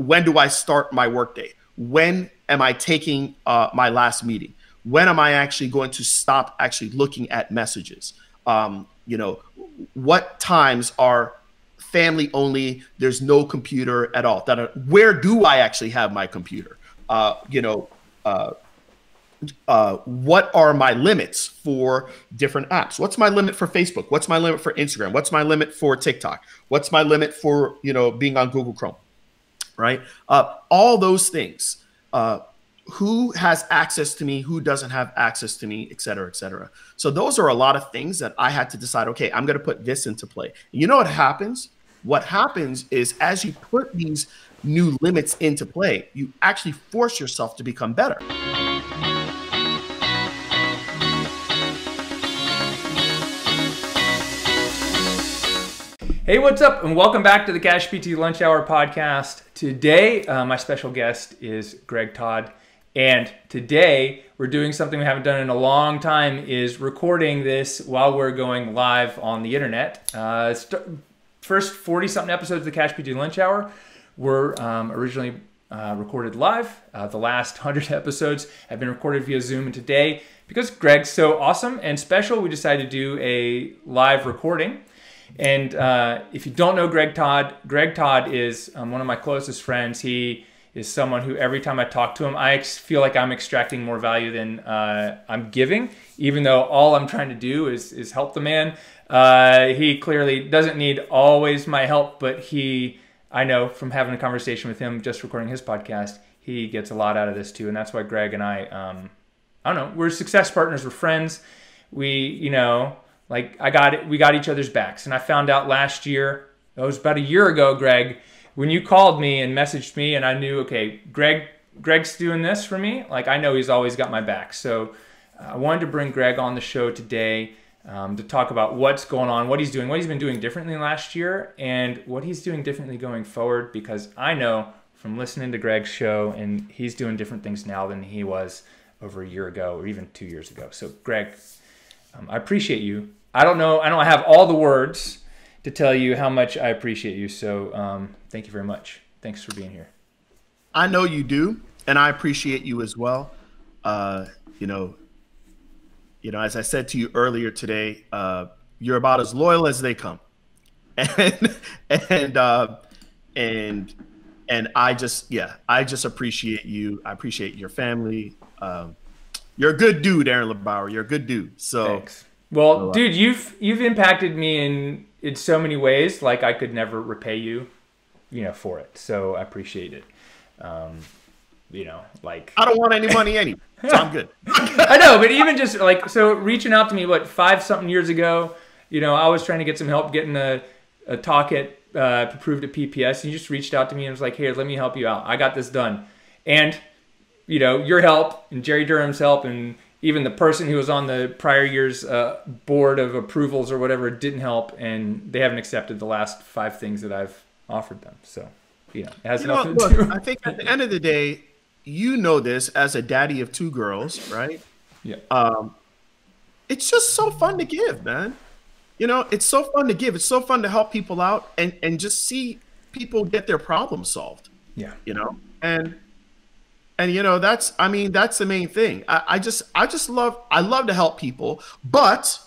when do I start my workday? When am I taking uh, my last meeting? When am I actually going to stop actually looking at messages? Um, you know, what times are family only? There's no computer at all. That are, where do I actually have my computer? Uh, you know, uh, uh, what are my limits for different apps? What's my limit for Facebook? What's my limit for Instagram? What's my limit for TikTok? What's my limit for you know being on Google Chrome? Right? Uh, all those things. Uh, who has access to me? Who doesn't have access to me? Et cetera, et cetera. So those are a lot of things that I had to decide. Okay, I'm going to put this into play. You know what happens? What happens is as you put these new limits into play, you actually force yourself to become better. Hey, what's up? And welcome back to the Cash PT Lunch Hour podcast. Today, uh, my special guest is Greg Todd. And today, we're doing something we haven't done in a long time is recording this while we're going live on the internet. Uh, first 40 something episodes of the Cash PT Lunch Hour were um, originally uh, recorded live. Uh, the last 100 episodes have been recorded via Zoom. And today, because Greg's so awesome and special, we decided to do a live recording. And uh, if you don't know Greg Todd, Greg Todd is um, one of my closest friends. He is someone who every time I talk to him, I feel like I'm extracting more value than uh, I'm giving, even though all I'm trying to do is, is help the man. Uh, he clearly doesn't need always my help, but he, I know from having a conversation with him, just recording his podcast, he gets a lot out of this too. And that's why Greg and I, um, I don't know, we're success partners, we're friends. We, you know, like I got it, we got each other's backs. And I found out last year, it was about a year ago, Greg, when you called me and messaged me, and I knew, okay, Greg, Greg's doing this for me. Like I know he's always got my back. So uh, I wanted to bring Greg on the show today um, to talk about what's going on, what he's doing, what he's been doing differently last year, and what he's doing differently going forward. Because I know from listening to Greg's show, and he's doing different things now than he was over a year ago or even two years ago. So, Greg, um, I appreciate you I don't know. I don't have all the words to tell you how much I appreciate you. So um, thank you very much. Thanks for being here. I know you do, and I appreciate you as well. Uh, you know, you know, as I said to you earlier today, uh, you're about as loyal as they come, and and uh, and and I just yeah, I just appreciate you. I appreciate your family. Um, you're a good dude, Aaron LeBauer. You're a good dude. So. Thanks. Well, dude, you've you've impacted me in in so many ways. Like I could never repay you, you know, for it. So I appreciate it. Um, you know, like I don't want any money anyway, so I'm good. I know, but even just like so, reaching out to me what five something years ago, you know, I was trying to get some help getting a, a talk at uh, approved at PPS, and you just reached out to me and was like, "Here, let me help you out. I got this done," and you know, your help and Jerry Durham's help and even the person who was on the prior year's uh, board of approvals or whatever didn't help, and they haven't accepted the last five things that I've offered them. So, you know, it has you nothing know, look, to do. I think at the end of the day, you know this as a daddy of two girls, right? Yeah. Um, it's just so fun to give, man. You know, it's so fun to give. It's so fun to help people out and and just see people get their problems solved. Yeah. You know, and and you know that's i mean that's the main thing. I, I, just i just love i love to help people but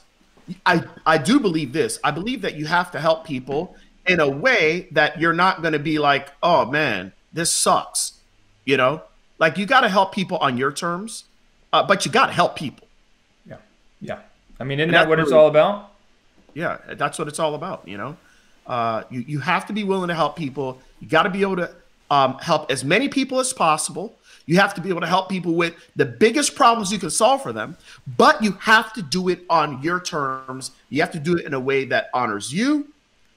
i i do believe this. I believe that you have to help people in a way that you're not going to be like oh man this sucks you know? Like you got to help people on your terms uh, but you got to help people. Yeah yeah. I mean isn't and that what really, it's all about? Yeah that's what it's all about you know? Uh, you, you have to be willing to help people. You got to be able to um, help as many people as possible you have to be able to help people with the biggest problems you can solve for them, but you have to do it on your terms. You have to do it in a way that honors you,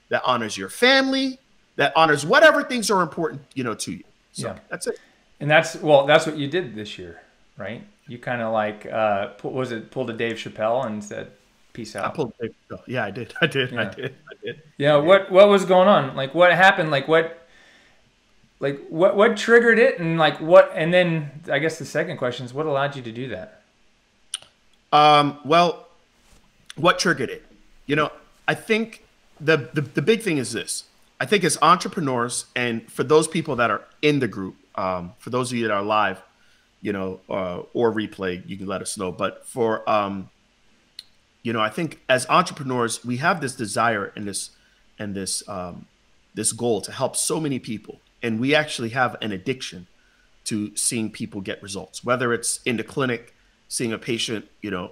that honors your family, that honors whatever things are important, you know, to you. So yeah. that's it. And that's well, that's what you did this year, right? You kind of like uh was it pulled a Dave Chappelle and said peace out. I pulled Dave Chappelle. Yeah, I did. I did. Yeah. I did. I did. Yeah, what what was going on? Like what happened? Like what like what what triggered it and like what and then i guess the second question is what allowed you to do that? Um, well what triggered it? You know i think the, the the big thing is this. I think as entrepreneurs, and for those people that are in the group, um, for those of you that are live, you know, uh, or replay, you can let us know. But for um, you know, I think as entrepreneurs, we have this desire and this and this um, this goal to help so many people, and we actually have an addiction to seeing people get results, whether it's in the clinic, seeing a patient, you know,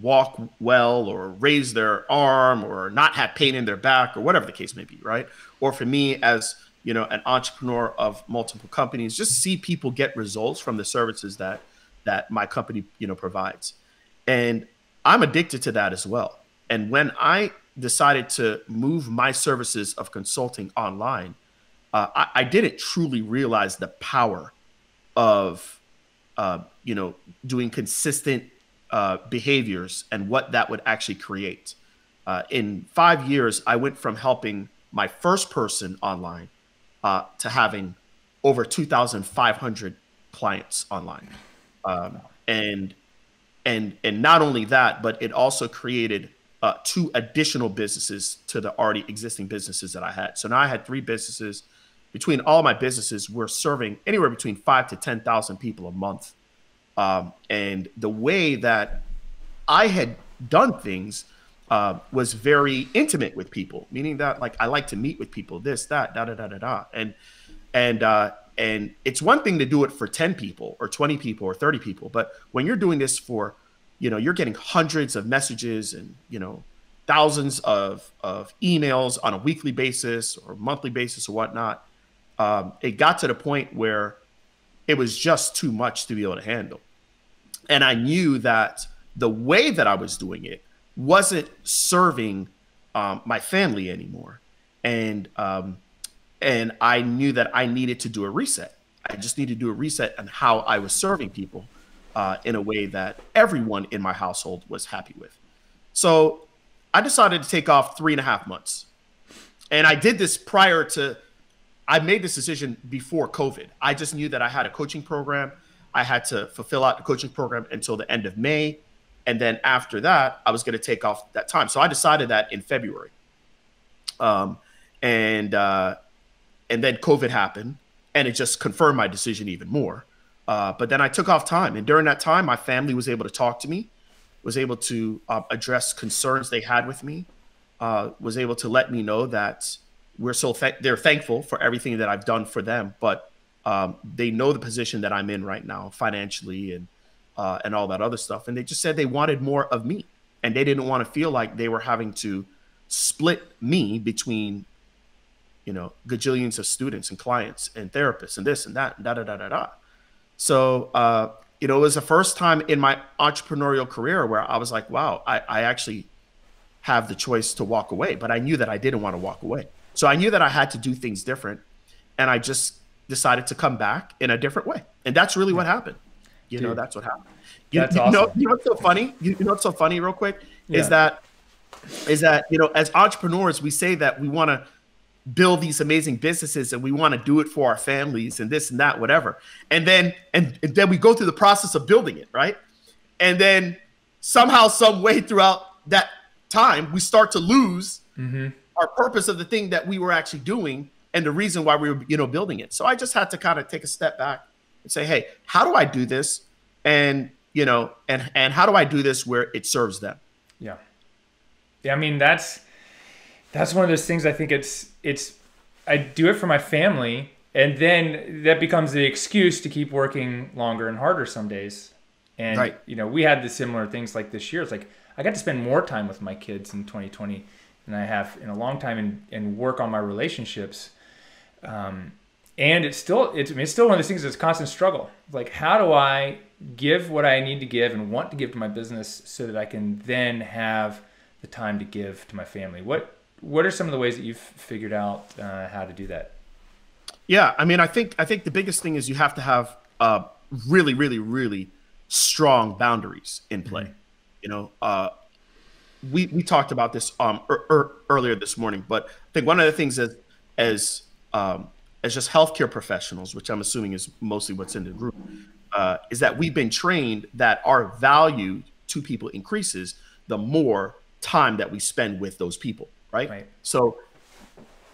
walk well or raise their arm or not have pain in their back or whatever the case may be, right? Or for me as you know an entrepreneur of multiple companies, just see people get results from the services that that my company you know provides, and I'm addicted to that as well. And when I decided to move my services of consulting online, uh, I, I, didn't truly realize the power of uh, you know doing consistent uh, behaviors and what that would actually create. Uh, in five years, I went from helping my first person online uh, to having over 2,500 clients online, um, and and and not only that, but it also created uh, two additional businesses to the already existing businesses that I had. So now I had three businesses. Between all my businesses, we're serving anywhere between five to ten thousand people a month um, and the way that I had done things uh, was very intimate with people, meaning that like I like to meet with people, this, that, da da da da da, and and uh, and it's one thing to do it for ten people or twenty people or thirty people, but when you're doing this for, you know, you're getting hundreds of messages and you know thousands of of emails on a weekly basis or monthly basis or whatnot. Um, it got to the point where it was just too much to be able to handle. And I knew that the way that I was doing it wasn't serving um, my family anymore. And um, and I knew that I needed to do a reset. I just needed to do a reset on how I was serving people uh, in a way that everyone in my household was happy with. So I decided to take off three and a half months. And I did this prior to, I made this decision before COVID. I just knew that I had a coaching program I had to fulfill out the coaching program until the end of May. And then after that, I was going to take off that time. So I decided that in February. Um, and uh, and then COVID happened, and it just confirmed my decision even more. Uh, but then I took off time, and during that time, my family was able to talk to me, was able to uh, address concerns they had with me, uh, was able to let me know that we're so th- they're thankful for everything that I've done for them, but um, they know the position that I'm in right now, financially and uh, and all that other stuff. And they just said they wanted more of me, and they didn't want to feel like they were having to split me between, you know, gajillions of students and clients and therapists and this and that and da da da da da. So uh, you know, it was the first time in my entrepreneurial career where I was like, wow, I, I actually have the choice to walk away, but I knew that I didn't want to walk away. So I knew that I had to do things different, and I just decided to come back in a different way. And that's really what happened. You Dude, know, that's what happened. You, that's you awesome. know, you know what's so funny? You, you know what's so funny, real quick, yeah. is that is that you know, as entrepreneurs, we say that we want to build these amazing businesses and we want to do it for our families and this and that, whatever. And then and, and then we go through the process of building it, right? And then somehow, some way throughout that time, we start to lose mm-hmm. Our purpose of the thing that we were actually doing and the reason why we were you know building it. So I just had to kind of take a step back and say, hey, how do I do this? And you know, and and how do I do this where it serves them? Yeah. Yeah, I mean that's that's one of those things I think it's it's I do it for my family and then that becomes the excuse to keep working longer and harder some days. And right. you know, we had the similar things like this year. It's like I got to spend more time with my kids in 2020 than I have in a long time and, and work on my relationships um, and it's still it's, I mean, it's still one of those things that's a constant struggle. Like how do I give what I need to give and want to give to my business so that I can then have the time to give to my family? What what are some of the ways that you've figured out uh, how to do that? Yeah, I mean, I think I think the biggest thing is you have to have uh, really, really, really strong boundaries in play. Mm-hmm. You know, uh, we we talked about this um er, er, earlier this morning, but I think one of the things that as um, as just healthcare professionals, which I'm assuming is mostly what's in the group, uh, is that we've been trained that our value to people increases the more time that we spend with those people, right? right. So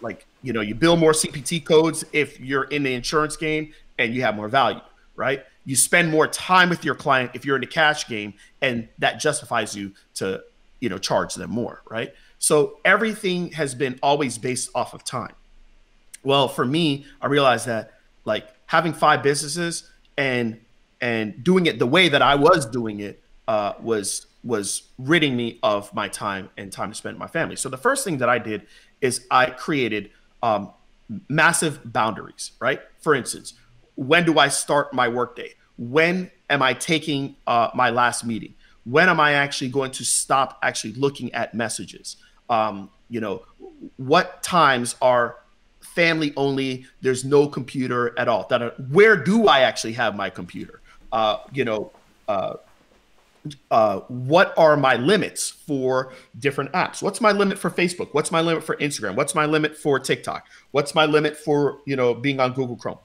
like you know you build more CPT codes if you're in the insurance game and you have more value, right? You spend more time with your client if you're in the cash game, and that justifies you to you know charge them more, right? So everything has been always based off of time. Well, for me, I realized that like having five businesses and and doing it the way that I was doing it uh, was was ridding me of my time and time to spend with my family. So the first thing that I did is I created um, massive boundaries. Right. For instance, when do I start my workday? When am I taking uh, my last meeting? When am I actually going to stop actually looking at messages? Um, you know, what times are family only? There's no computer at all. That are, where do I actually have my computer? Uh, you know, uh, uh, what are my limits for different apps? What's my limit for Facebook? What's my limit for Instagram? What's my limit for TikTok? What's my limit for you know being on Google Chrome?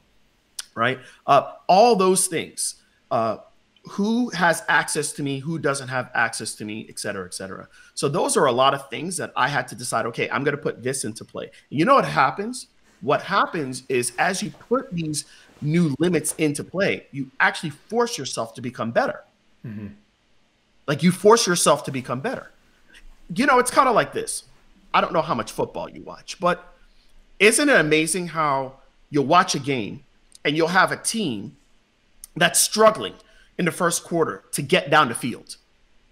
Right? Uh, all those things. Uh, who has access to me? Who doesn't have access to me? Et cetera, et cetera. So those are a lot of things that I had to decide. Okay, I'm going to put this into play. You know what happens? What happens is as you put these new limits into play, you actually force yourself to become better. Mm-hmm like you force yourself to become better. You know, it's kind of like this. I don't know how much football you watch, but isn't it amazing how you'll watch a game and you'll have a team that's struggling in the first quarter to get down the field,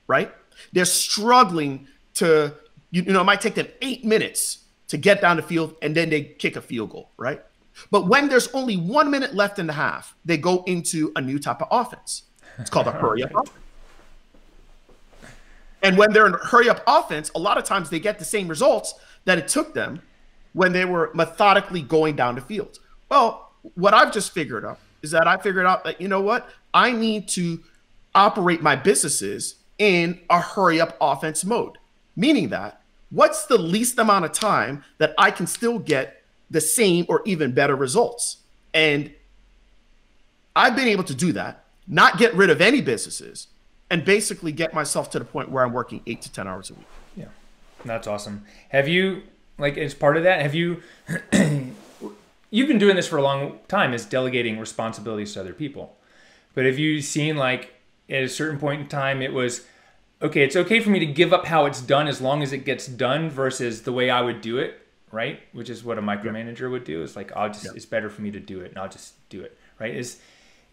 right? They're struggling to, you, know, it might take them eight minutes to get down the field and then they kick a field goal, right? But when there's only one minute left in the half, they go into a new type of offense. It's called a hurry up offense. And when they're in hurry up offense, a lot of times they get the same results that it took them when they were methodically going down the field. Well, what I've just figured out is that I figured out that, you know what? I need to operate my businesses in a hurry up offense mode, meaning that what's the least amount of time that I can still get the same or even better results? And I've been able to do that, not get rid of any businesses, and basically get myself to the point where I'm working eight to 10 hours a week. Yeah. That's awesome. Have you, like, as part of that, have you, you've been doing this for a long time is delegating responsibilities to other people. But have you seen, like, at a certain point in time, it was, okay, it's okay for me to give up how it's done as long as it gets done versus the way I would do it, right? Which is what a micromanager yeah. would do. Is like, I'll just, yeah. it's better for me to do it and I'll just do it, right? Is,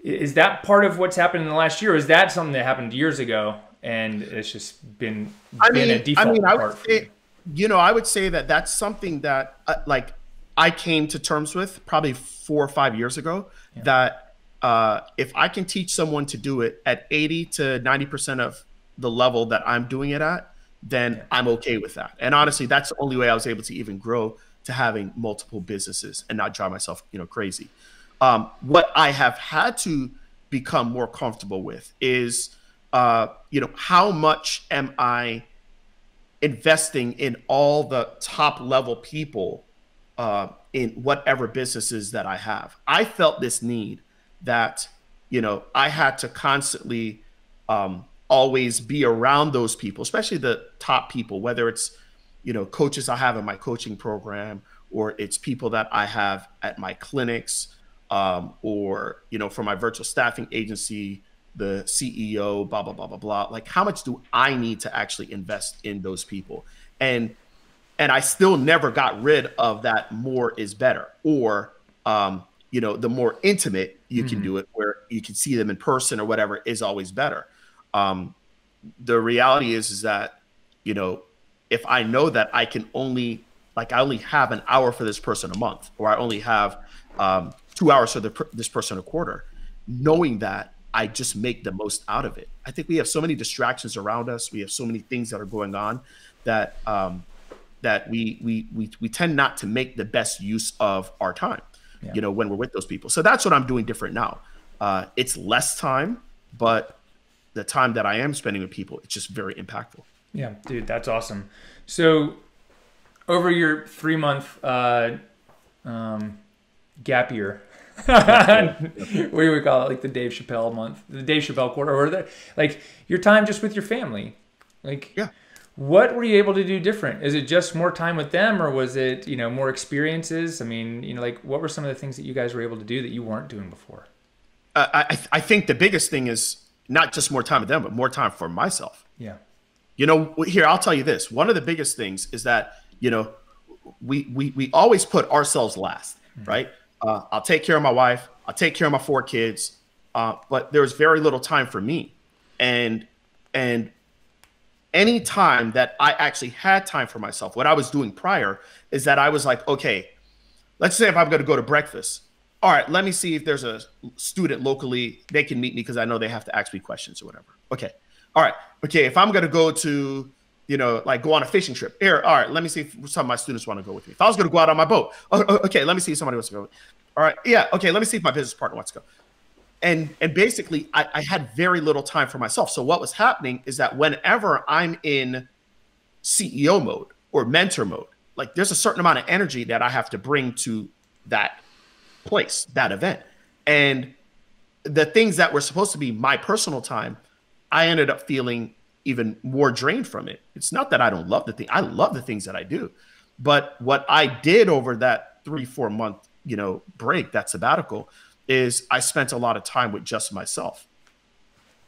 is that part of what's happened in the last year? Or is that something that happened years ago and it's just been, I mean, a default I mean, I would say, you know, I would say that that's something that uh, like I came to terms with probably four or five years ago yeah. that uh, if I can teach someone to do it at 80 to 90% of the level that I'm doing it at, then yeah. I'm okay with that. And honestly, that's the only way I was able to even grow to having multiple businesses and not drive myself, you know, crazy. Um, what I have had to become more comfortable with is, uh, you know, how much am I investing in all the top level people uh, in whatever businesses that I have. I felt this need that, you know, I had to constantly um, always be around those people, especially the top people, whether it's, you know, coaches I have in my coaching program or it's people that I have at my clinics um, or you know for my virtual staffing agency the ceo blah blah blah blah blah like how much do i need to actually invest in those people and and i still never got rid of that more is better or um, you know the more intimate you mm-hmm. can do it where you can see them in person or whatever is always better um, the reality is is that you know if i know that i can only like i only have an hour for this person a month or i only have um, two hours for the, this person a quarter, knowing that I just make the most out of it. I think we have so many distractions around us. We have so many things that are going on that um, that we, we we we tend not to make the best use of our time. Yeah. You know, when we're with those people. So that's what I'm doing different now. Uh, it's less time, but the time that I am spending with people, it's just very impactful. Yeah, dude, that's awesome. So over your three month uh, um, gap year. what do we call it? Like the Dave Chappelle month, the Dave Chappelle quarter, or the, like your time just with your family. Like, yeah. What were you able to do different? Is it just more time with them, or was it you know more experiences? I mean, you know, like what were some of the things that you guys were able to do that you weren't doing before? Uh, I I think the biggest thing is not just more time with them, but more time for myself. Yeah. You know, here I'll tell you this. One of the biggest things is that you know we we we always put ourselves last, mm-hmm. right? Uh, I'll take care of my wife. I'll take care of my four kids. Uh, but there's very little time for me, and and any time that I actually had time for myself, what I was doing prior is that I was like, okay, let's say if I'm going to go to breakfast, all right, let me see if there's a student locally, they can meet me because I know they have to ask me questions or whatever. Okay. All right. Okay. If I'm going to go to, you know, like go on a fishing trip here, all right, let me see if some of my students want to go with me. If I was going to go out on my boat, oh, oh, okay, let me see if somebody wants to go. All right. Yeah. Okay. Let me see if my business partner wants to go and and basically I, I, had very little time for myself. So what was happening is that whenever i'm in ceo mode or mentor mode like there's a certain amount of energy that i have to bring to that place that event. And the things that were supposed to be my personal time i ended up feeling even more drained from it. It's not that i don't love the thing i love the things that i do. But what i did over that three four month you know break that sabbatical is I spent a lot of time with just myself.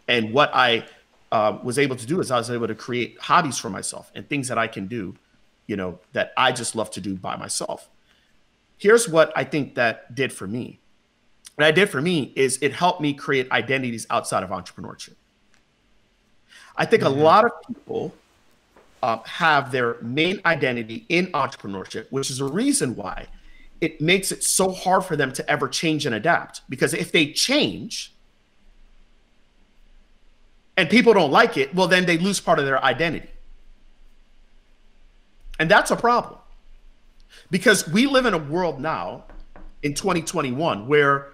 And what I uh, was able to do is I was able to create hobbies for myself and things that I can do, you know, that I just love to do by myself. Here's what I think that did for me. What I did for me is it helped me create identities outside of entrepreneurship. I think mm-hmm. a lot of people uh, have their main identity in entrepreneurship, which is a reason why it makes it so hard for them to ever change and adapt because if they change and people don't like it, well, then they lose part of their identity. And that's a problem because we live in a world now in 2021 where,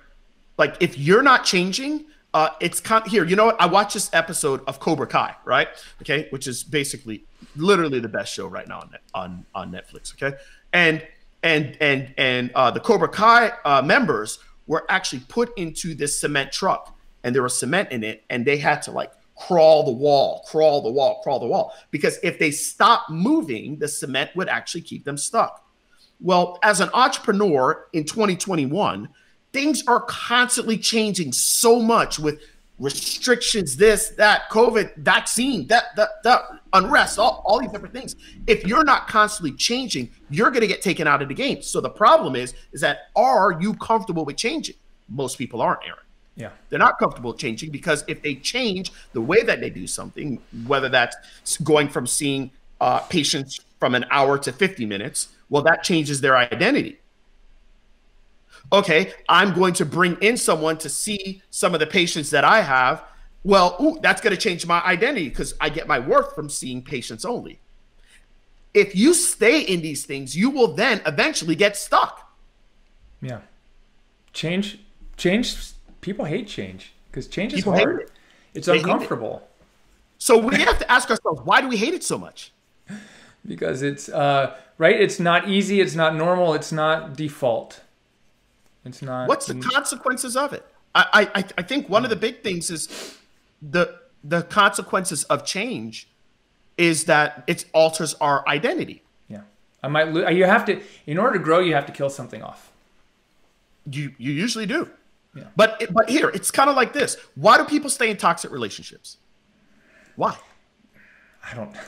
like, if you're not changing, uh, it's con- here. You know what? I watched this episode of Cobra Kai, right? Okay, which is basically literally the best show right now on on on Netflix. Okay, and and and and uh, the Cobra Kai uh, members were actually put into this cement truck, and there was cement in it, and they had to like crawl the wall, crawl the wall, crawl the wall, because if they stopped moving, the cement would actually keep them stuck. Well, as an entrepreneur in 2021, things are constantly changing so much with restrictions, this, that, COVID, vaccine, that, that, that unrest, all, all these different things. If you're not constantly changing, you're going to get taken out of the game. So the problem is, is that are you comfortable with changing? Most people aren't, Aaron. Yeah. They're not comfortable changing because if they change the way that they do something, whether that's going from seeing uh, patients from an hour to 50 minutes, well, that changes their identity okay, I'm going to bring in someone to see some of the patients that I have. Well, ooh, that's going to change my identity because I get my worth from seeing patients only. If you stay in these things, you will then eventually get stuck. Yeah. Change, change, people hate change because change is people hard. It. It's they uncomfortable. It. So we have to ask ourselves, why do we hate it so much? Because it's, uh, right? It's not easy. It's not normal. It's not default. It's not. What's the consequences of it? I, I, I think one of the big things is the the consequences of change is that it alters our identity. Yeah, I might. Lo- you have to, in order to grow, you have to kill something off. You you usually do. Yeah. But but here it's kind of like this. Why do people stay in toxic relationships? Why? I don't. Eh,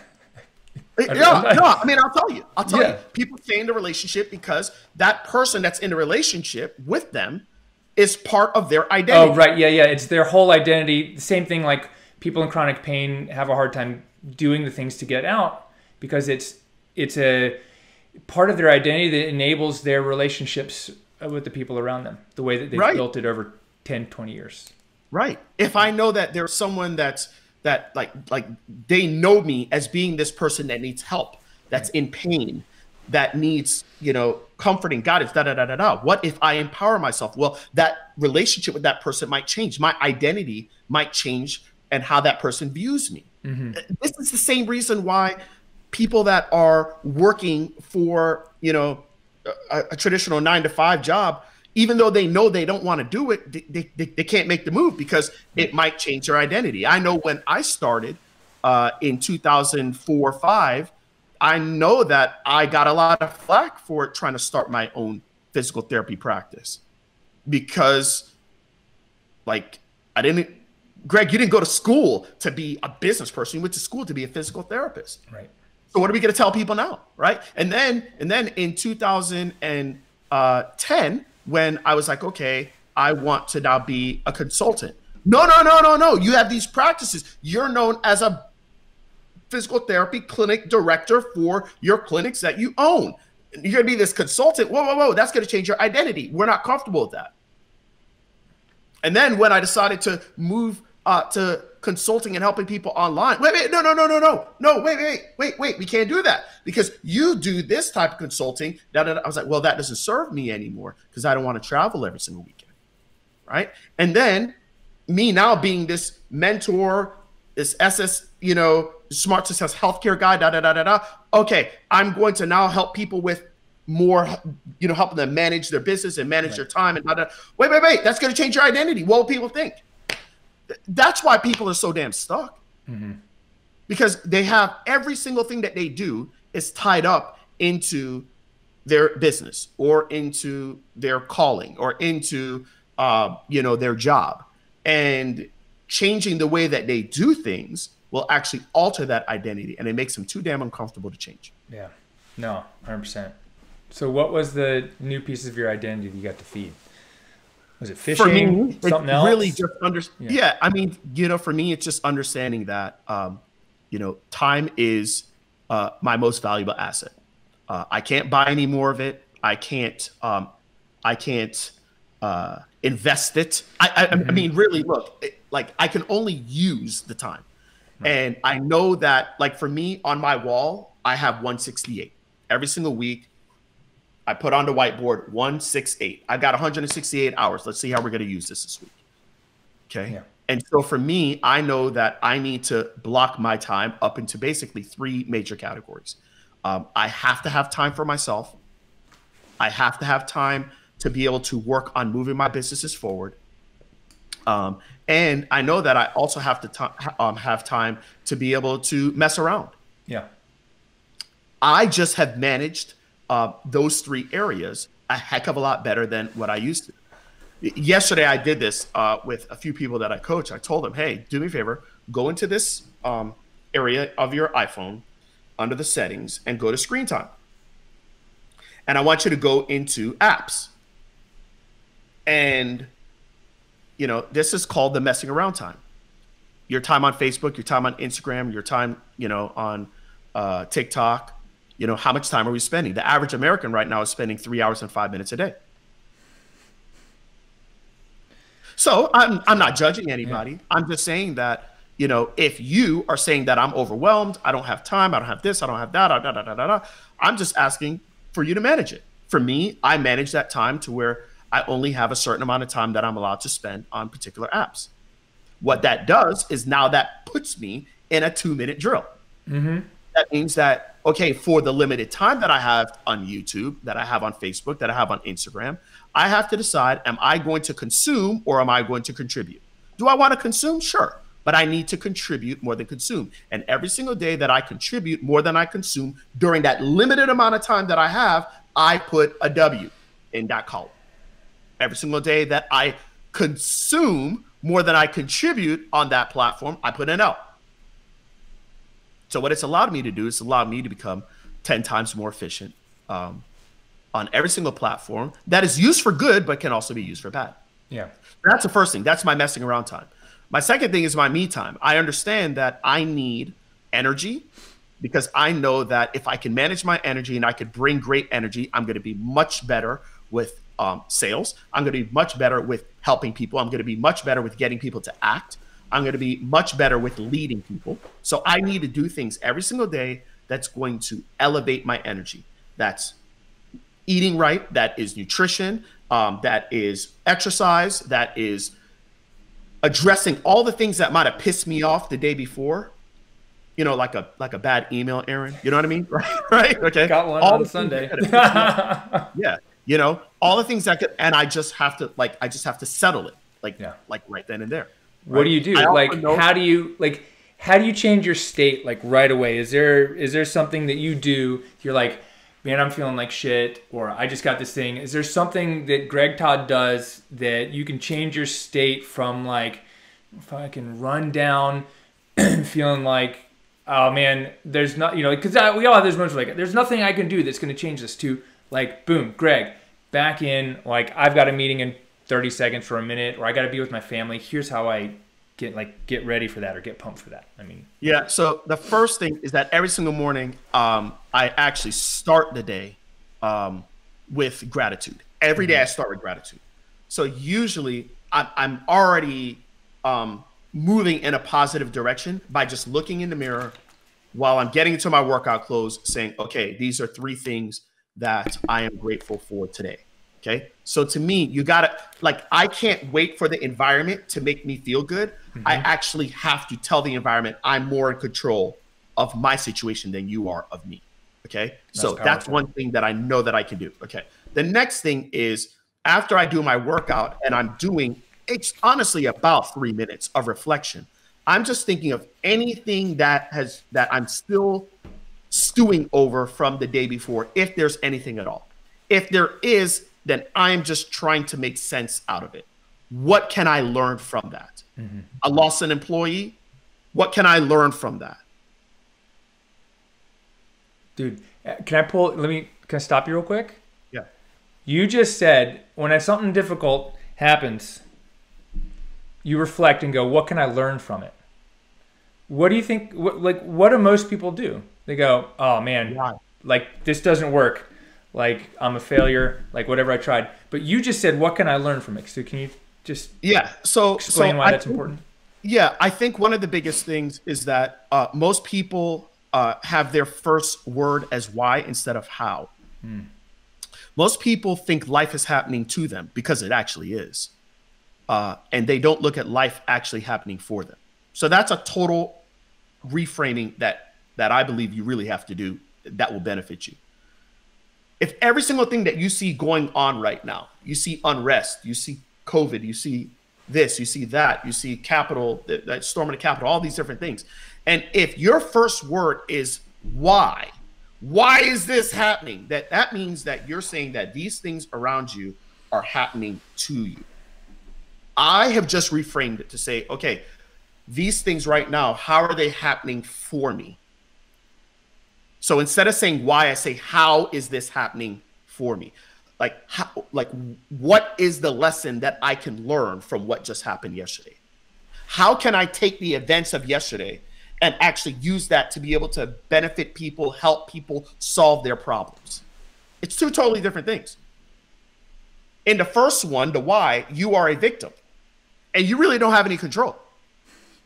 yeah, no, I mean, I'll tell you. I'll tell yeah. you. People stay in the relationship because that person that's in the relationship with them is part of their oh, identity. Oh, right. Yeah, yeah. It's their whole identity. Same thing like people in chronic pain have a hard time doing the things to get out because it's it's a part of their identity that enables their relationships with the people around them, the way that they've right. built it over 10, 20 years. Right. If I know that there's someone that's that like like they know me as being this person that needs help, that's in pain, that needs you know comforting guidance. Da da da da da. What if I empower myself? Well, that relationship with that person might change. My identity might change, and how that person views me. Mm-hmm. This is the same reason why people that are working for you know a, a traditional nine to five job even though they know they don't want to do it, they, they, they can't make the move because it might change their identity. I know when I started, uh, in 2004 5, I know that I got a lot of flack for trying to start my own physical therapy practice because, like, I didn't. Greg, you didn't go to school to be a business person. You went to school to be a physical therapist. Right. So what are we going to tell people now, right? And then, and then in 2010, uh, when I was like, okay, I want to now be a consultant. No, no, no, no, no. You have these practices. You're known as a physical therapy clinic director for your clinics that you own. You're going to be this consultant. Whoa, whoa, whoa. That's going to change your identity. We're not comfortable with that. And then when I decided to move uh, to consulting and helping people online, wait, wait, no, no, no, no, no, no, wait, wait, wait, wait, we can't do that because you do this type of consulting. Da. I was like, well, that doesn't serve me anymore because I don't want to travel every single weekend, right? And then me now being this mentor, this SS, you know, smart success healthcare guy, da da da da da. Okay, I'm going to now help people with more, you know, helping them manage their business and manage right. their time and da da. Wait, wait, wait. That's going to change your identity. What will people think? That's why people are so damn stuck. Mm-hmm. Because they have every single thing that they do is tied up into their business or into their calling or into uh, you know their job and changing the way that they do things will actually alter that identity and it makes them too damn uncomfortable to change yeah no 100% so what was the new pieces of your identity that you got to feed was it fishing? Me, something else? Really, just under. Yeah. yeah. I mean, you know, for me, it's just understanding that, um, you know, time is uh, my most valuable asset. Uh, I can't buy any more of it. I can't. Um, I can't uh, invest it. I, I, mm-hmm. I mean, really, look, it, like I can only use the time, right. and I know that, like for me, on my wall, I have 168 every single week. I put on the whiteboard 168. I got 168 hours. Let's see how we're going to use this this week. Okay. Yeah. And so for me, I know that I need to block my time up into basically three major categories. Um, I have to have time for myself. I have to have time to be able to work on moving my businesses forward. Um, and I know that I also have to t- um, have time to be able to mess around. Yeah. I just have managed uh, those three areas a heck of a lot better than what I used to. Yesterday, I did this uh, with a few people that I coach. I told them, hey, do me a favor, go into this um, area of your iPhone under the settings and go to screen time. And I want you to go into apps. And, you know, this is called the messing around time. Your time on Facebook, your time on Instagram, your time, you know, on uh, TikTok, you know, how much time are we spending? The average American right now is spending three hours and five minutes a day. So I'm, I'm not judging anybody. Yeah. I'm just saying that, you know, if you are saying that I'm overwhelmed, I don't have time, I don't have this, I don't have that, da, da, da, da, da, I'm just asking for you to manage it. For me, I manage that time to where I only have a certain amount of time that I'm allowed to spend on particular apps. What that does is now that puts me in a two minute drill. Mm-hmm. That means that okay, for the limited time that I have on YouTube, that I have on Facebook, that I have on Instagram, I have to decide am I going to consume or am I going to contribute? Do I want to consume? Sure. But I need to contribute more than consume. And every single day that I contribute more than I consume during that limited amount of time that I have, I put a W in that column. Every single day that I consume more than I contribute on that platform, I put an L. So what it's allowed me to do is allowed me to become 10 times more efficient um, on every single platform that is used for good, but can also be used for bad. Yeah. That's the first thing. That's my messing around time. My second thing is my me time. I understand that I need energy because I know that if I can manage my energy and I could bring great energy, I'm going to be much better with um, sales. I'm going to be much better with helping people. I'm going to be much better with getting people to act. I'm going to be much better with leading people. So I need to do things every single day that's going to elevate my energy. That's eating right, that is nutrition, um, that is exercise, that is addressing all the things that might have pissed me off the day before. You know, like a like a bad email, Aaron. You know what I mean? Right? right? Okay. Got one all on Sunday. yeah. You know, all the things that could, and I just have to like I just have to settle it, like yeah. like right then and there. What do you do? Like, know- how do you like? how do you change your state like right away? Is there is there something that you do? You're like, man, I'm feeling like shit, or I just got this thing. Is there something that Greg Todd does that you can change your state from like if I can run down, feeling like, oh man, there's not, you know, because we all have those moments like, there's nothing I can do that's going to change this. To like, boom, Greg, back in. Like, I've got a meeting in 30 seconds for a minute, or I got to be with my family. Here's how I get like get ready for that or get pumped for that? I mean, yeah. So the first thing is that every single morning, um, I actually start the day um, with gratitude. Every day I start with gratitude. So usually I'm, I'm already um, moving in a positive direction by just looking in the mirror while I'm getting into my workout clothes, saying, "Okay, these are three things that I am grateful for today." Okay. So to me, you got to like, I can't wait for the environment to make me feel good. Mm-hmm. I actually have to tell the environment I'm more in control of my situation than you are of me. Okay. That's so powerful. that's one thing that I know that I can do. Okay. The next thing is after I do my workout and I'm doing, it's honestly about three minutes of reflection. I'm just thinking of anything that has, that I'm still stewing over from the day before, if there's anything at all. If there is, then I'm just trying to make sense out of it. What can I learn from that? Mm-hmm. I lost an employee. What can I learn from that? Dude, uh, can I pull? Let me. Can I stop you real quick? Yeah. You just said when something difficult happens, you reflect and go, "What can I learn from it?" What do you think? What, like, what do most people do? They go, "Oh man, yeah. like this doesn't work like I'm a failure, like whatever I tried. But you just said, what can I learn from it? So can you just yeah, so explain so why I that's think, important? Yeah, I think one of the biggest things is that uh, most people uh, have their first word as why instead of how. Hmm. Most people think life is happening to them because it actually is, uh, and they don't look at life actually happening for them. So that's a total reframing that that I believe you really have to do that will benefit you if every single thing that you see going on right now, you see unrest, you see COVID, you see this, you see that, you see Capitol, that storming the Capitol, all these different things. And if your first word is why, why is this happening? That that means that you're saying that these things around you are happening to you. I have just reframed it to say, okay, these things right now, how are they happening for me? So instead of saying why, I say, how is this happening for me? Like, how, like, what is the lesson that I can learn from what just happened yesterday? How can I take the events of yesterday and actually use that to be able to benefit people, help people solve their problems? It's two totally different things. In the first one, the why, you are a victim and you really don't have any control.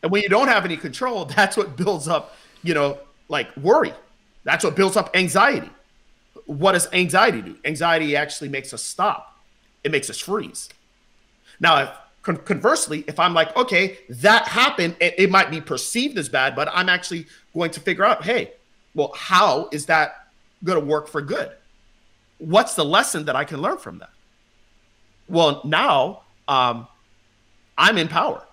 And when you don't have any control, that's what builds up, you know, like worry that's what builds up anxiety. What does anxiety do? Anxiety actually makes us stop. It makes us freeze. Now, if, con- conversely, if I'm like, okay, that happened, it, it might be perceived as bad, but I'm actually going to figure out, hey, well, how is that going to work for good? What's the lesson that I can learn from that? Well, now um, I'm in power.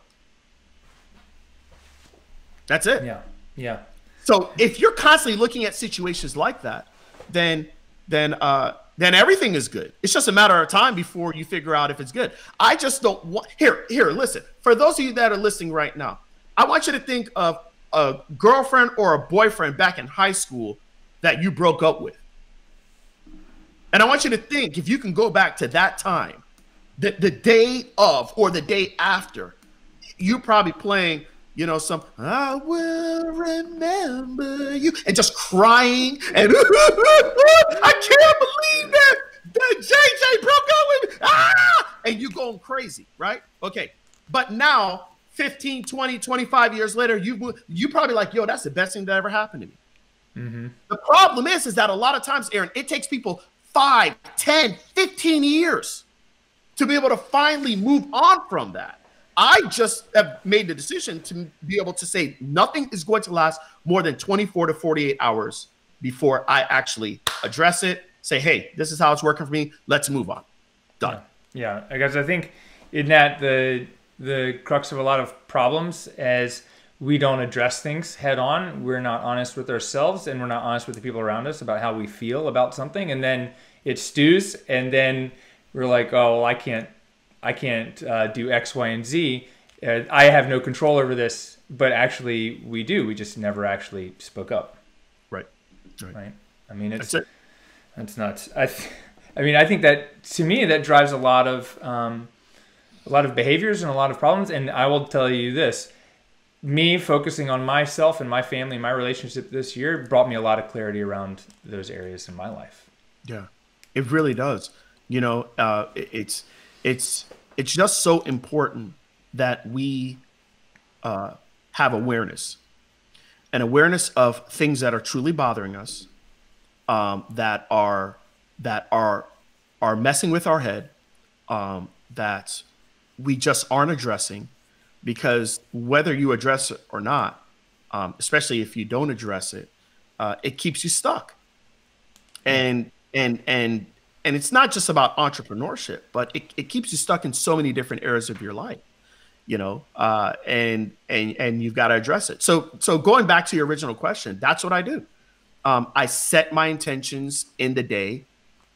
That's it. Yeah. Yeah. So if you're constantly looking at situations like that, then then uh, then everything is good. It's just a matter of time before you figure out if it's good. I just don't want here here. Listen, for those of you that are listening right now, I want you to think of a girlfriend or a boyfriend back in high school that you broke up with. And I want you to think if you can go back to that time, the, the day of or the day after, you probably playing you know, some I will remember you and just crying and I can't believe that that JJ broke up with me. Ah! And you going crazy, right? Okay. But now 15, 20, 25 years later, you you probably like, yo, that's the best thing that ever happened to me. Mm-hmm. The problem is, is that a lot of times, Aaron, it takes people 5, 10, 15 years to be able to finally move on from that. I just have made the decision to be able to say nothing is going to last more than 24 to 48 hours before I actually address it, say, hey, this is how it's working for me. Let's move on. Done. Yeah, yeah. guess I think in that the the crux of a lot of problems as we don't address things head on. We're not honest with ourselves and we're not honest with the people around us about how we feel about something. And then it stews. And then we're like, oh, well, I can't, I can't uh, do X, Y, and Z. Uh, I have no control over this. But actually, we do. We just never actually spoke up. Right. Right. right? I mean, it's, That's, it. that's nuts. I, th- I mean, I think that to me, that drives a lot of, um, a lot of behaviors and a lot of problems. And I will tell you this me focusing on myself and my family and my relationship this year brought me a lot of clarity around those areas in my life. Yeah, it really does. You know, uh, it, it's it's it's just so important that we uh, have awareness, and awareness of things that are truly bothering us, um, that are that are are messing with our head, um, that we just aren't addressing because whether you address it or not, um, especially if you don't address it, uh, it keeps you stuck. And and and and it's not just about entrepreneurship, but it, it keeps you stuck in so many different areas of your life, you know. Uh, and and and you've got to address it. So so going back to your original question, that's what I do. Um, I set my intentions in the day,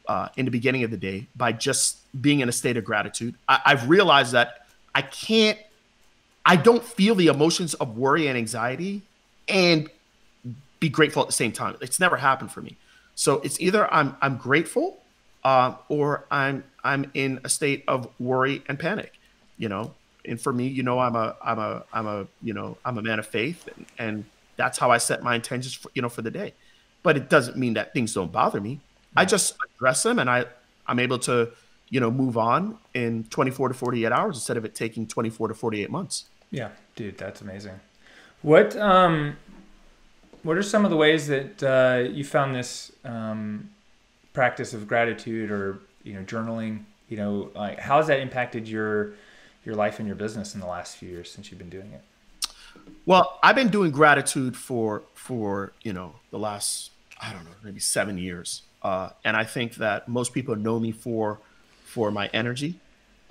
uh, in the beginning of the day, by just being in a state of gratitude. I, I've realized that I can't I don't feel the emotions of worry and anxiety and be grateful at the same time. It's never happened for me. So it's either I'm I'm grateful uh, or I'm I'm in a state of worry and panic. You know, and for me, you know, I'm a I'm a I'm a you know I'm a man of faith, and, and that's how I set my intentions for you know for the day. But it doesn't mean that things don't bother me. I just address them, and I I'm able to you know move on in 24 to 48 hours instead of it taking 24 to 48 months. Yeah, dude, that's amazing. What um, what are some of the ways that uh, you found this um, practice of gratitude or you know journaling? You know, like how has that impacted your your life and your business in the last few years since you've been doing it? Well, I've been doing gratitude for for you know the last I don't know maybe seven years, uh, and I think that most people know me for for my energy,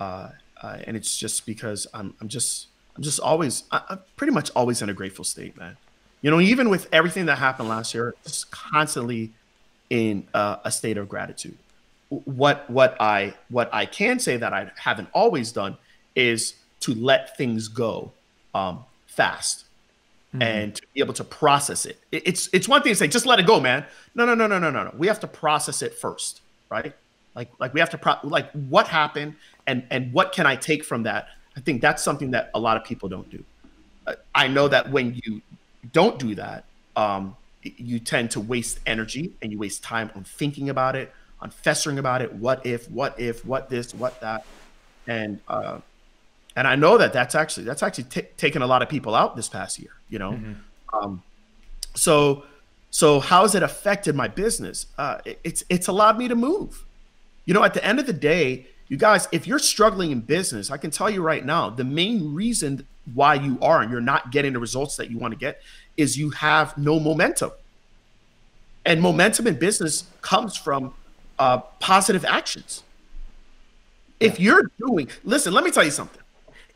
uh, uh, and it's just because I'm I'm just I'm just always, I, am pretty much always in a grateful state, man. You know, even with everything that happened last year, just constantly in uh, a state of gratitude. What what I what I can say that I haven't always done is to let things go um, fast mm-hmm. and to be able to process it. It's it's one thing to say just let it go, man. No, no, no, no, no, no, no. We have to process it first, right? Like like we have to pro- like what happened and and what can I take from that I think that's something that a lot of people don't do. Uh, I know that when you don't do that, um, you tend to waste energy and you waste time on thinking about it, on festering about it. What if? What if? What this? What that? And uh, and I know that that's actually that's actually taken a lot of people out this past year. You know, mm-hmm. um, so so how has it affected my business? Uh, it, it's it's allowed me to move. You know, at the end of the day, you guys, if you're struggling in business, I can tell you right now, the main reason why you are and you're not getting the results that you want to get is you have no momentum. And momentum in business comes from uh, positive actions. If you're doing, listen, let me tell you something.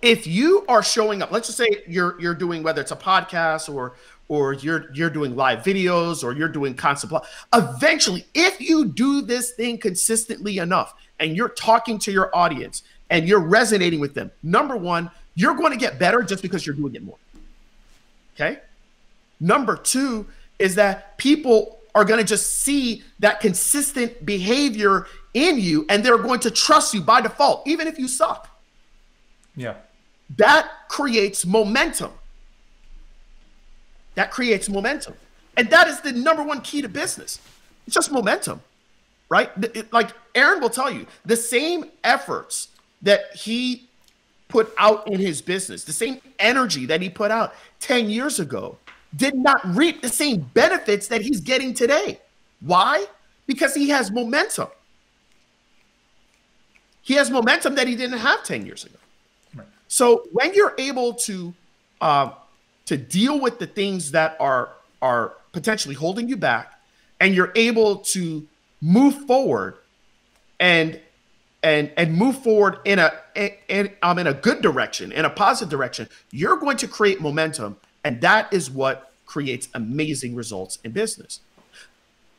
If you are showing up, let's just say you're you're doing whether it's a podcast or or you're you're doing live videos or you're doing constant eventually if you do this thing consistently enough and you're talking to your audience and you're resonating with them, number one, you're going to get better just because you're doing it more. Okay. Number two is that people are going to just see that consistent behavior in you and they're going to trust you by default, even if you suck. Yeah. That creates momentum. That creates momentum. And that is the number one key to business. It's just momentum right? It, like Aaron will tell you, the same efforts that he put out in his business, the same energy that he put out 10 years ago, did not reap the same benefits that he's getting today. Why? Because he has momentum. He has momentum that he didn't have 10 years ago. Right. So when you're able to uh, to deal with the things that are are potentially holding you back, and you're able to move forward and and and move forward in a in, um, in a good direction in a positive direction you're going to create momentum And that is what creates amazing results in business.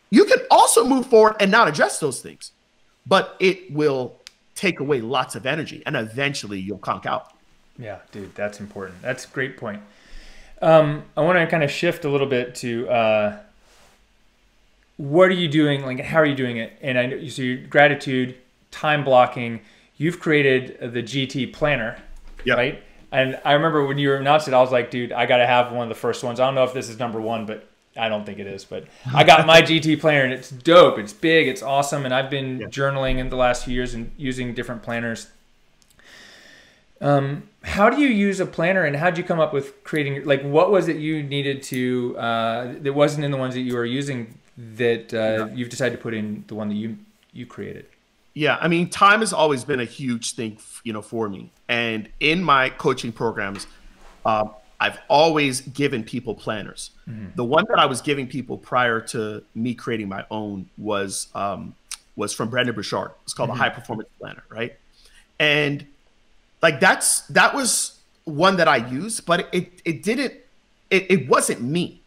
You can also move forward and not address those things, but it will take away lots of energy and eventually you'll conk out. Yeah, dude, that's important. That's a great point. Um, I want to kind of shift a little bit to uh, what are you doing? Like, how are you doing it? And I know so your gratitude, time blocking. You've created the GT planner, yep. right? And I remember when you announced it, I was like, dude, I got to have one of the first ones. I don't know if this is number one, but I don't think it is. But I got my GT planner and it's dope. It's big. It's awesome. And I've been yeah. journaling in the last few years and using different planners. Um, how do you use a planner and how did you come up with creating, like, what was it you needed to, uh, that wasn't in the ones that you were using that uh, yeah. you've decided to put in the one that you, you created? Yeah, I mean, time has always been a huge thing, you know, for me. And in my coaching programs, uh, I've always given people planners. Mm-hmm. The one that I was giving people prior to me creating my own was um, was from Brendon Burchard. It's called mm-hmm. the High Performance Planner, right? And like that's that was one that I used, but it it didn't it, it wasn't me.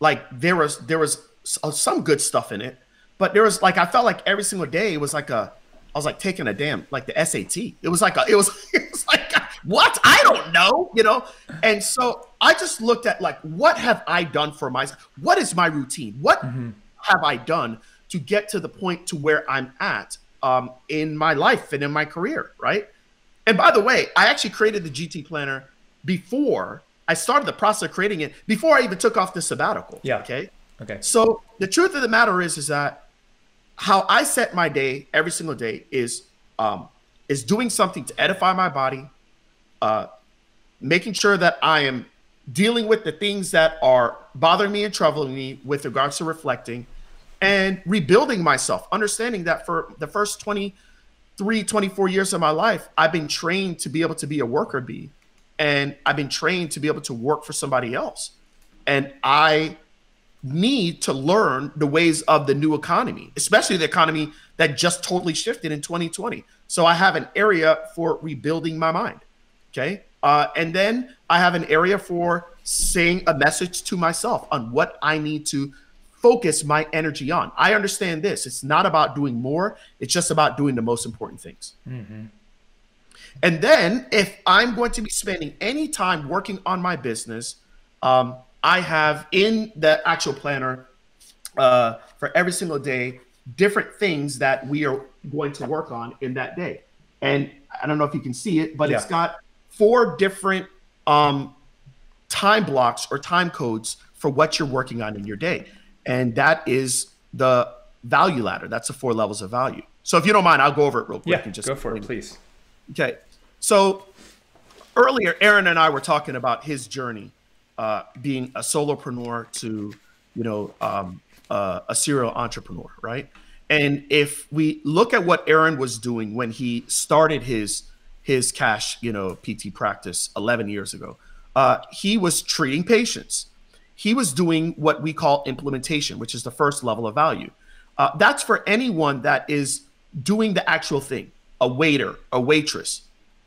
Like there was there was some good stuff in it, but there was like I felt like every single day it was like a I was like taking a damn like the SAT. It was like a, it was it was like a, what I don't know, you know. And so I just looked at like what have I done for myself? What is my routine? What mm-hmm. have I done to get to the point to where I'm at um, in my life and in my career, right? And by the way, I actually created the GT planner before I started the process of creating it before I even took off the sabbatical. Yeah. Okay. Okay. So the truth of the matter is, is that how I set my day every single day is um, is doing something to edify my body, uh, making sure that I am dealing with the things that are bothering me and troubling me with regards to reflecting and rebuilding myself, understanding that for the first 23, 24 years of my life, I've been trained to be able to be a worker bee and I've been trained to be able to work for somebody else. And I need to learn the ways of the new economy, especially the economy that just totally shifted in 2020. So I have an area for rebuilding my mind. Okay. Uh, and then I have an area for saying a message to myself on what I need to focus my energy on. I understand this. It's not about doing more, it's just about doing the most important things. Mm-hmm. And then if I'm going to be spending any time working on my business, um, I have in the actual planner uh, for every single day different things that we are going to work on in that day. And I don't know if you can see it, but yeah. it's got four different um, time blocks or time codes for what you're working on in your day. And that is the value ladder. That's the four levels of value. So if you don't mind, I'll go over it real quick. Yeah, and just go for it, please. Okay. So earlier, Aaron and I were talking about his journey uh, being a solopreneur to, you know, um, uh, a serial entrepreneur, right? And if we look at what Aaron was doing when he started his his cash, you know, PT practice 11 years ago, uh, he was treating patients. He was doing what we call implementation, which is the first level of value. Uh, that's for anyone that is doing the actual thing a waiter, a waitress,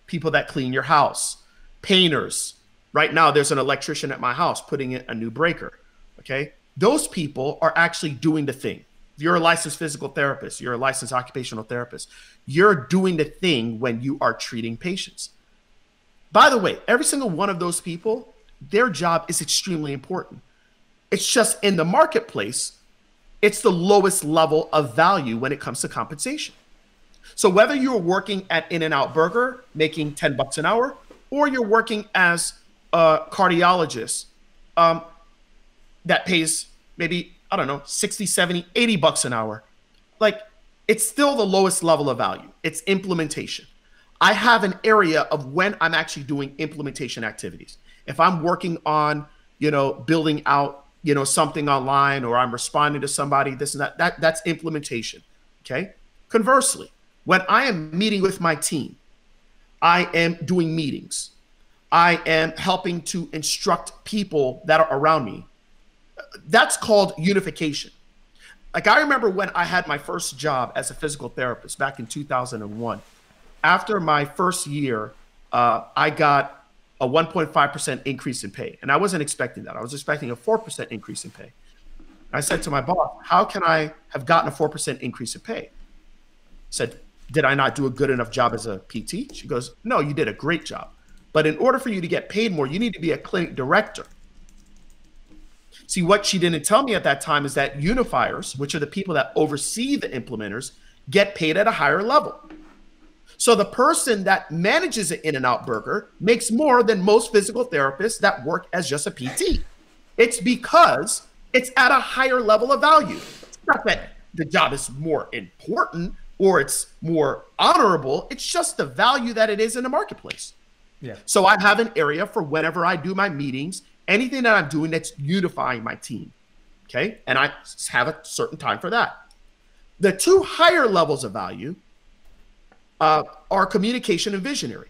people that clean your house, painters, Right now, there's an electrician at my house putting in a new breaker. Okay. Those people are actually doing the thing. You're a licensed physical therapist, you're a licensed occupational therapist, you're doing the thing when you are treating patients. By the way, every single one of those people, their job is extremely important. It's just in the marketplace, it's the lowest level of value when it comes to compensation. So whether you're working at In-N-Out Burger making 10 bucks an hour, or you're working as cardiologist um, that pays maybe, I don't know, 60, 70, 80 bucks an hour. Like it's still the lowest level of value. It's implementation. I have an area of when I'm actually doing implementation activities. If I'm working on, you know, building out, you know, something online or I'm responding to somebody, this and that, that that's implementation. Okay. Conversely, when I am meeting with my team, I am doing meetings. I am helping to instruct people that are around me. That's called unification. Like I remember when I had my first job as a physical therapist back in 2001. After my first year, uh, I got a 1.5% increase in pay. And I wasn't expecting that. I was expecting a 4% increase in pay. I said to my boss, How can I have gotten a 4% increase in pay? I said, Did I not do a good enough job as a PT? She goes, No, you did a great job. But in order for you to get paid more, you need to be a clinic director. See, what she didn't tell me at that time is that unifiers, which are the people that oversee the implementers, get paid at a higher level. So the person that manages an In and Out burger makes more than most physical therapists that work as just a PT. It's because it's at a higher level of value. It's not that the job is more important or it's more honorable. It's just the value that it is in the marketplace. Yeah. So I have an area for whenever I do my meetings, anything that I'm doing that's unifying my team. Okay. And I have a certain time for that. The two higher levels of value uh, are communication and visionary.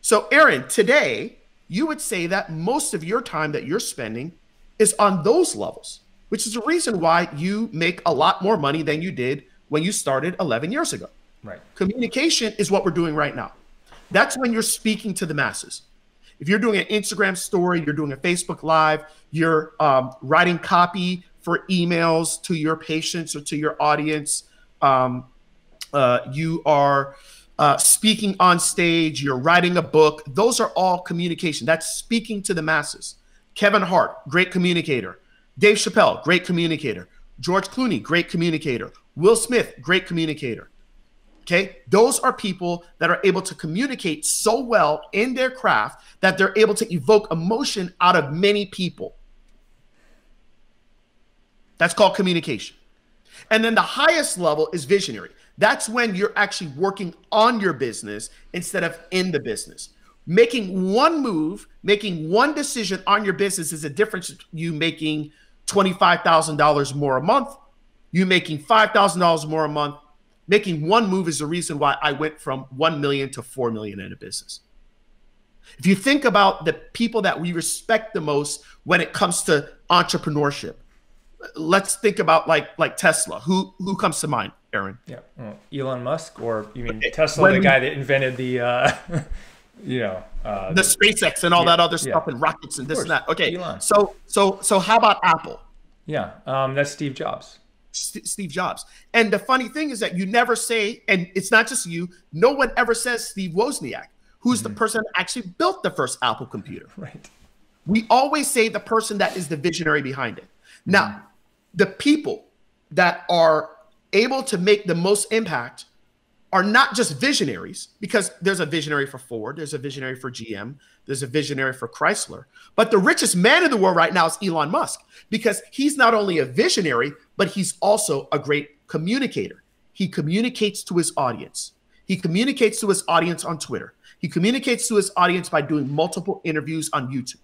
So, Aaron, today, you would say that most of your time that you're spending is on those levels, which is the reason why you make a lot more money than you did when you started 11 years ago. Right. Communication is what we're doing right now. That's when you're speaking to the masses. If you're doing an Instagram story, you're doing a Facebook Live, you're um, writing copy for emails to your patients or to your audience, um, uh, you are uh, speaking on stage, you're writing a book. Those are all communication. That's speaking to the masses. Kevin Hart, great communicator. Dave Chappelle, great communicator. George Clooney, great communicator. Will Smith, great communicator. Okay. Those are people that are able to communicate so well in their craft that they're able to evoke emotion out of many people. That's called communication. And then the highest level is visionary. That's when you're actually working on your business instead of in the business. Making one move, making one decision on your business is a difference you making $25,000 more a month, you making $5,000 more a month. Making one move is the reason why I went from 1 million to 4 million in a business. If you think about the people that we respect the most when it comes to entrepreneurship, let's think about like like Tesla. Who who comes to mind? Aaron. Yeah, well, Elon Musk, or you mean Tesla, when, the guy that invented the, uh, you know, uh, the SpaceX and all yeah, that other stuff yeah. and rockets and this and that. Okay, Elon. so so so how about Apple? Yeah, um, that's Steve Jobs. St Steve Jobs. And the funny thing is that you never say, and it's not just you. No one ever says Steve Wozniak, who's mm -hmm. the mm-hmm. person that actually built the first Apple computer. Right. We always say the person that is the visionary behind it. Now, mm -hmm. the people that are able to make the most impact are not just visionaries, because there's a visionary for Ford, there's a visionary for GM, there's a visionary for Chrysler. But the richest man in the world right now is Elon Musk, because he's not only a visionary, but he's also a great communicator. He communicates to his audience. He communicates to his audience on Twitter. He communicates to his audience by doing multiple interviews on YouTube.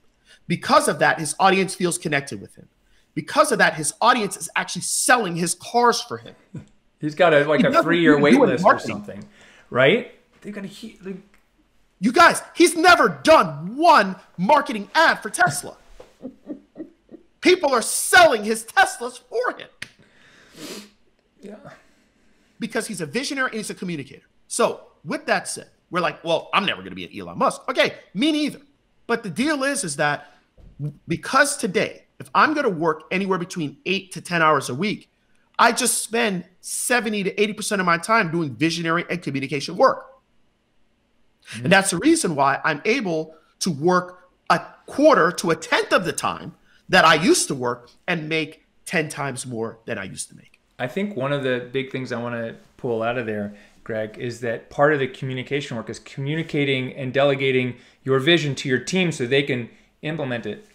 Because of that, his audience feels connected with him because of that, his audience is actually selling his cars for him. He's got a like he a three year wait list or something, right? They got a like, you guys. He's never done one marketing ad for Tesla. People are selling his Teslas for him. Yeah, because he's a visionary and he's a communicator. So with that said, we're like, well, I'm never going to be an Elon Musk. Okay, me neither. But the deal is, is that because today if I'm going to work anywhere between eight to 10 hours a week, I just spend 70 to 80% of my time doing visionary and communication work. Mm-hmm. And that's the reason why I'm able to work a quarter to a tenth of the time that I used to work and make 10 times more than I used to make. I think one of the big things I want to pull out of there, Greg, is that part of the communication work is communicating and delegating your vision to your team so they can implement it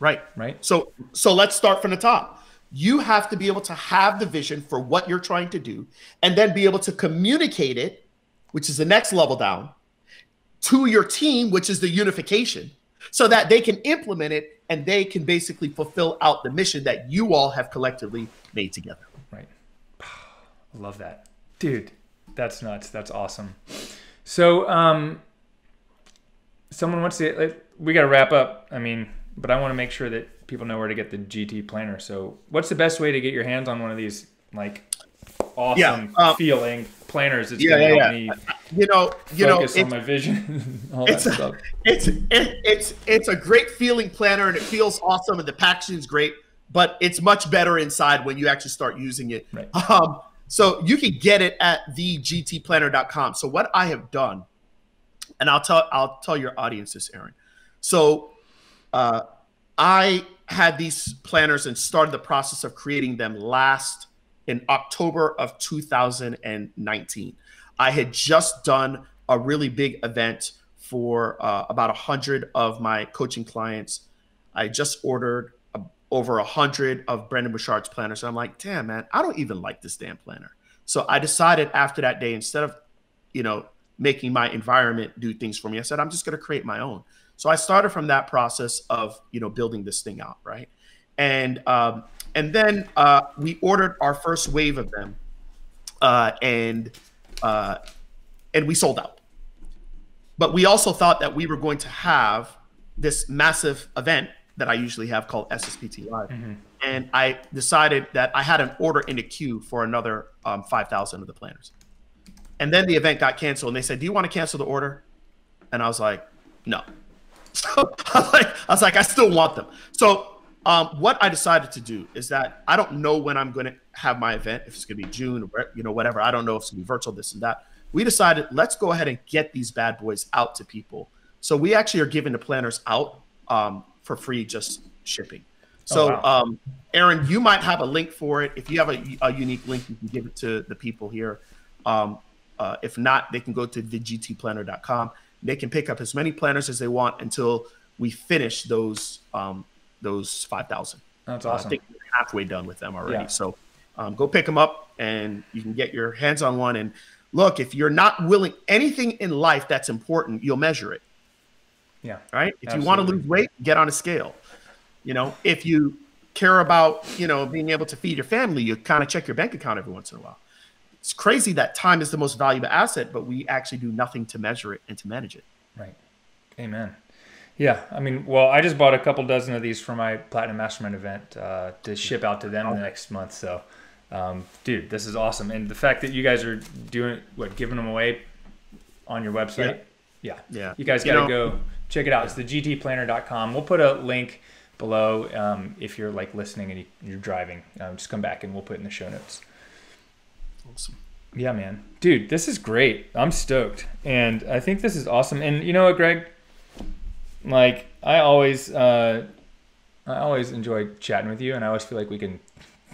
Right. Right. So so let's start from the top. You have to be able to have the vision for what you're trying to do and then be able to communicate it, which is the next level down, to your team, which is the unification, so that they can implement it and they can basically fulfill out the mission that you all have collectively made together. Right. I love that. Dude, that's nuts. That's awesome. So, um, someone wants to, we got to wrap up. I mean, but I want to make sure that people know where to get the GT planner. So, what's the best way to get your hands on one of these like awesome yeah, um, feeling planners? It's yeah, yeah, yeah. You know, you Focus know, on my vision. all it's that a, stuff. it's it, it's it's a great feeling planner and it feels awesome and the packaging's great, but it's much better inside when you actually start using it. Right. Um, so you can get it at thegtplanner.com. So what I have done, and I'll tell I'll tell your audience this, Aaron. So uh, I had these planners and started the process of creating them last in October of 2019. I had just done a really big event for uh, about a hundred of my coaching clients. I just ordered a, over a hundred of Brendon Burchard's planners. So I'm like, damn man, I don't even like this damn planner. So I decided after that day, instead of, you know, making my environment do things for me, I said I'm just going to create my own. So I started from that process of, you know, building this thing out, right? And um, and then uh, we ordered our first wave of them, uh, and uh, and we sold out. But we also thought that we were going to have this massive event that I usually have called SSPT Live. And I decided that I had an order in the queue for another um, 5,000 of the planners. And then the event got canceled and they said, Do you want to cancel the order? And I was like, No. So I was like, I was like, I still want them. So um, what I decided to do is that I don't know when I'm going to have my event, if it's going to be June or you know whatever. I don't know if it's going to be virtual, this and that. We decided let's go ahead and get these bad boys out to people. So we actually are giving the planners out um, for free, just shipping. So, Oh, wow. um, Aaron, you might have a link for it. If you have a, a unique link, you can give it to the people here. Um, uh, if not, they can go to thegtplanner.com. They can pick up as many planners as they want until we finish those um, those five thousand. That's Uh, I awesome. think we're halfway done with them already. Yeah. So um, go pick them up and you can get your hands on one. And look, if you're not willing anything in life that's important, you'll measure it. yeah. Right. If you want to lose weight, get on a scale. You know, if you care about, you know, being able to feed your family, you kind of check your bank account every once in a while. It's crazy that time is the most valuable asset, but we actually do nothing to measure it and to manage it. Right. Amen. Yeah. I mean, well, I just bought a couple dozen of these for my Platinum Mastermind event uh, to ship out to them in the next month. So, um, dude, this is awesome. And the fact that you guys are doing what, giving them away on your website. Yeah. Yeah. You guys got to know- go check it out. It's the gtplanner.com. We'll put a link below um, if you're like listening and you, you're driving. Um, just come back and we'll put it in the show notes. Awesome. Yeah, man. Dude, this is great. I'm stoked. And I think this is awesome. And you know what, Greg? Like, I always uh I always enjoy chatting with you and I always feel like we can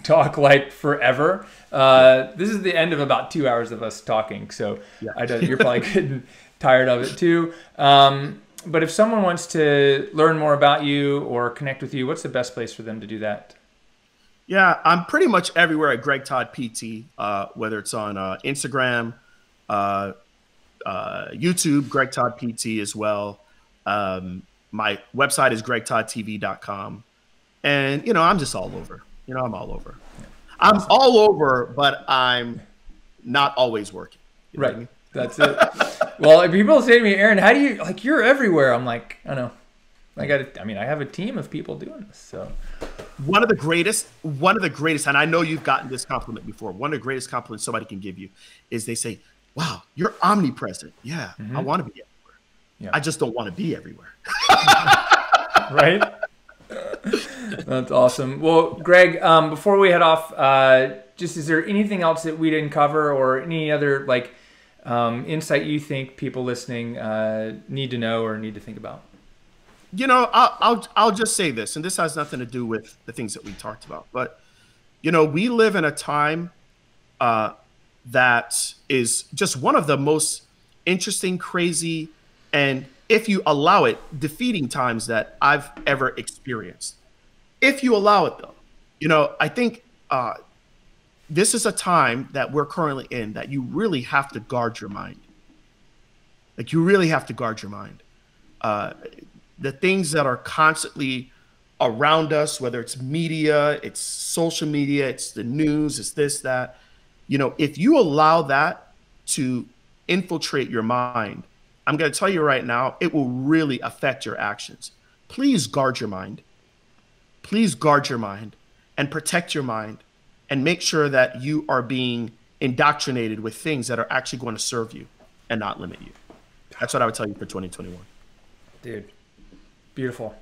talk like forever. Uh this is the end of about 2 hours of us talking. So Yeah. I don't, you're probably getting tired of it too. Um but if someone wants to learn more about you or connect with you, what's the best place for them to do that? Yeah, I'm pretty much everywhere at Greg Todd PT, uh, whether it's on uh, Instagram, uh, uh, YouTube, Greg Todd PT as well. Um, my website is gregtoddtv.com. And, you know, I'm just all over. You know, I'm all over. I'm all over, but I'm not always working. You know what I Right. mean? That's it. well, if people say to me, Aaron, how do you like you're everywhere? I'm like, I know. I got. I mean, I have a team of people doing this. So One of the greatest, one of the greatest, and I know you've gotten this compliment before. One of the greatest compliments somebody can give you is they say, "Wow, you're omnipresent." Yeah, I mm-hmm. want to be everywhere. Yeah. I just don't want to be everywhere. right? That's awesome. Well, Greg, um, before we head off, uh, just is there anything else that we didn't cover, or any other like um, insight you think people listening uh, need to know or need to think about? You know, I'll, I'll I'll just say this, and this has nothing to do with the things that we talked about, but you know, we live in a time uh, that is just one of the most interesting, crazy, and if you allow it, defeating times that I've ever experienced. If you allow it, though, you know, I think uh, this is a time that we're currently in that you really have to guard your mind. Like you really have to guard your mind. Uh, the things that are constantly around us, whether it's media, it's social media, it's the news, it's this, that, you know, if you allow that to infiltrate your mind, I'm going to tell you right now, it will really affect your actions. Please guard your mind. Please guard your mind and protect your mind and make sure that you are being indoctrinated with things that are actually going to serve you and not limit you. That's what I would tell you for 2021. Dude, beautiful.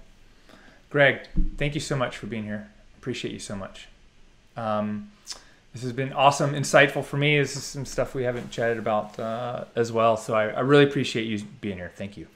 Greg, thank you so much for being here. Appreciate you so much. Um, this has been awesome, insightful for me. This is some stuff we haven't chatted about uh, as well. So I, I, really appreciate you being here. Thank you.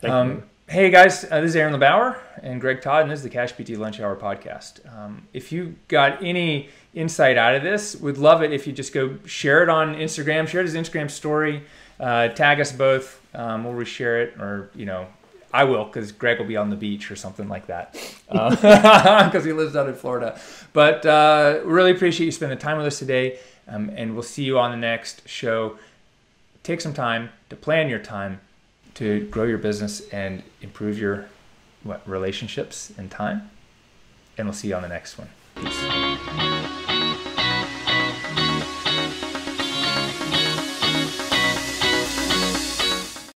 Thank um, you. Hey guys, uh, this is Aaron LeBauer and Greg Todd, and this is the Cash PT Lunch Hour podcast. Um, if you got any insight out of this, would love it if you just go share it on Instagram, share it as Instagram story, uh, tag us both. Um, we'll reshare it, or you know, I will because Greg will be on the beach or something like that because uh, he lives out in Florida. But uh, really appreciate you spending time with us today, um, and we'll see you on the next show. Take some time to plan your time to grow your business and improve your what relationships and time. And we'll see you on the next one. Peace.